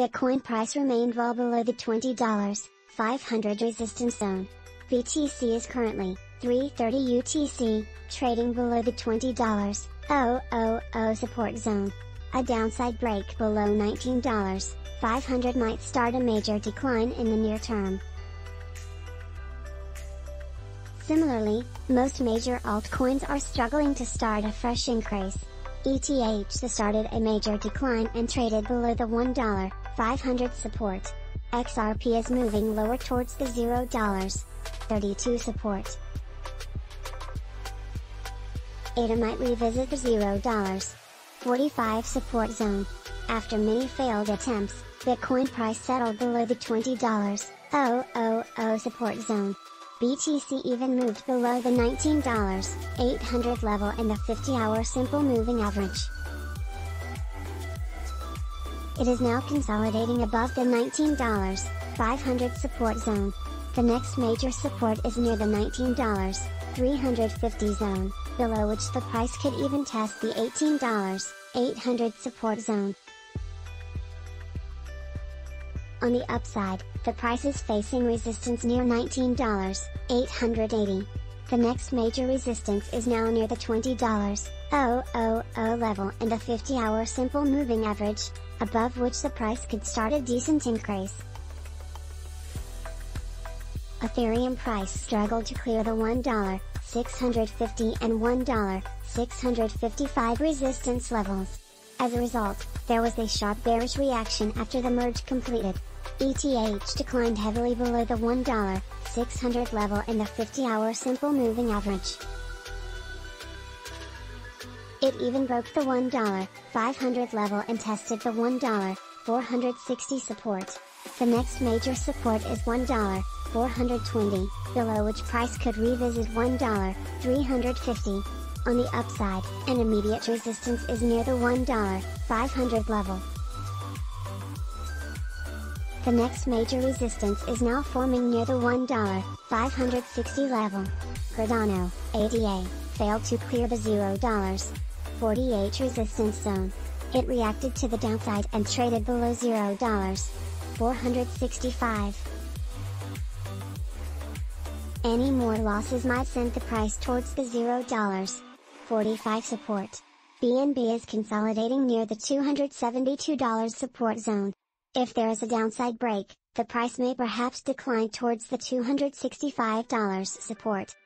Bitcoin price remained well below the $20, 500 resistance zone. BTC is currently 330 UTC, trading below the $20, 000 support zone. A downside break below $19, 500 might start a major decline in the near term. Similarly, most major altcoins are struggling to start a fresh increase. ETH started a major decline and traded below the $1, 500 support. XRP is moving lower towards the $0, 32 support. ADA might revisit the $0, 45 support zone. After many failed attempts, Bitcoin price settled below the $20, 000 support zone. BTC even moved below the $19, 800 level in the 50-hour simple moving average. It is now consolidating above the $19, 500 support zone. The next major support is near the $19, 350 zone, below which the price could even test the $18, 800 support zone. On the upside, the price is facing resistance near $19, 880. The next major resistance is now near the $20, 000 level and the 50-hour simple moving average, above which the price could start a decent increase. Ethereum price struggled to clear the $1, 650 and $1, 655 resistance levels. As a result, there was a sharp bearish reaction after the merge completed. ETH declined heavily below the $1, 600 level in the 50-hour simple moving average. It even broke the $1, 500 level and tested the $1, 460 support. The next major support is $1, 420, below which price could revisit $1, 350. On the upside, an immediate resistance is near the $1, 500 level. The next major resistance is now forming near the $1, 560 level. Cardano, ADA, failed to clear the $0, 48 resistance zone. It reacted to the downside and traded below $0, 465. Any more losses might send the price towards the $0, 45 support. BNB is consolidating near the $272 support zone. If there is a downside break, the price may perhaps decline towards the $265 support.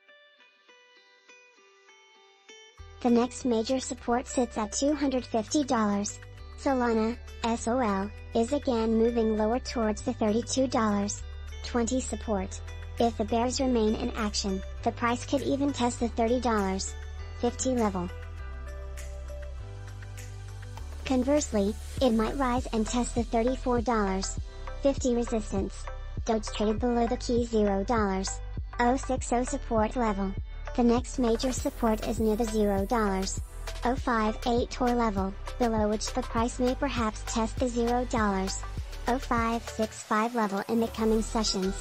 The next major support sits at $250. Solana, SOL, is again moving lower towards the $32. 20 support. If the bears remain in action, the price could even test the $30. 50 level. Conversely, it might rise and test the $34. 50 resistance. Doge traded below the key $0. 060 support level. The next major support is near the $0. 058 Tor level, below which the price may perhaps test the $0.0565 level in the coming sessions.